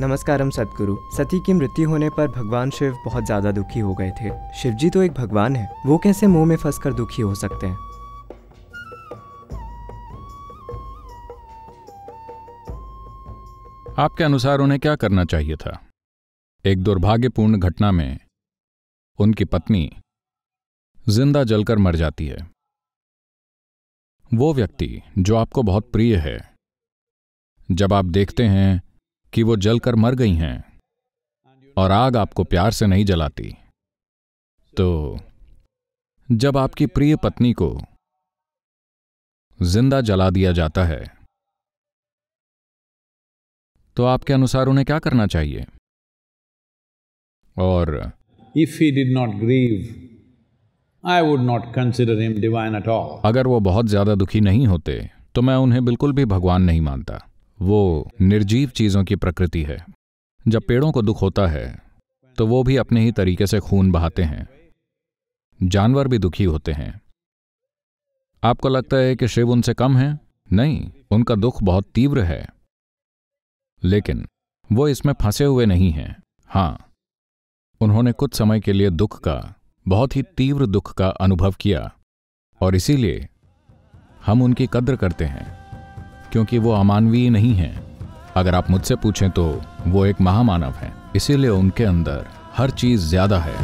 नमस्कारम सदगुरु। सती की मृत्यु होने पर भगवान शिव बहुत ज़्यादा दुखी हो गए थे। शिव जी तो एक भगवान है। वो कैसे मुँह में फंसकर दुखी हो सकते हैं? आपके अनुसार उन्हें क्या करना चाहिए था? एक दुर्भाग्यपूर्ण घटना में उनकी पत्नी ज़िंदा जलकर मर जाती है। वो व्यक्ति जो आपको बहुत प्रिय है, जब आप देखते हैं कि वो जलकर मर गई हैं और आग आपको प्यार से नहीं जलाती। तो जब आपकी प्रिय पत्नी को ज़िंदा जला दिया जाता है तो आपके अनुसार उन्हें क्या करना चाहिए? और if he did not grieve I would not consider him divine at all. अगर वो बहुत ज़्यादा दुखी नहीं होते तो मैं उन्हें बिल्कुल भी भगवान नहीं मानता। वो निर्जीव चीज़ों की प्रकृति है। जब पेड़ों को दुख होता है तो वो भी अपने ही तरीके से खून बहाते हैं। जानवर भी दुखी होते हैं। आपको लगता है कि शिव उनसे कम है? नहीं, उनका दुख बहुत तीव्र है। लेकिन वो इसमें फंसे हुए नहीं हैं। हाँ, उन्होंने कुछ समय के लिए दुख का, बहुत ही तीव्र दुख का अनुभव किया, और इसीलिए हम उनकी कद्र करते हैं। क्योंकि वो अमानवीय नहीं है। अगर आप मुझसे पूछें तो वो एक महामानव है। इसीलिए उनके अंदर हर चीज़ ज़्यादा है।